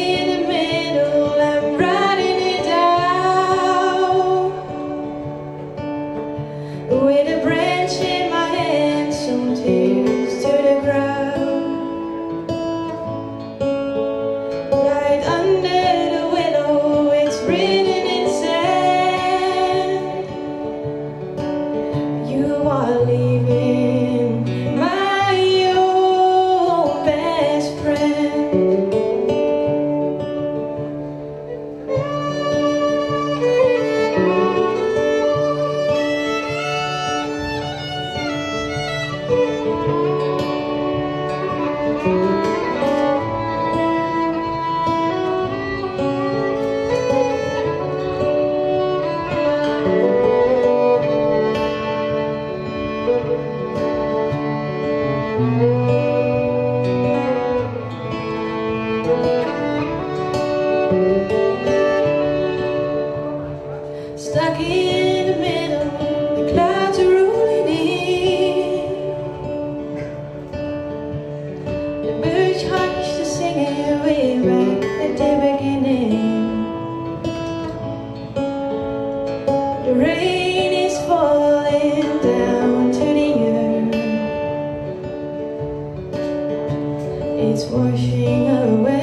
In the middle, Música It's washing away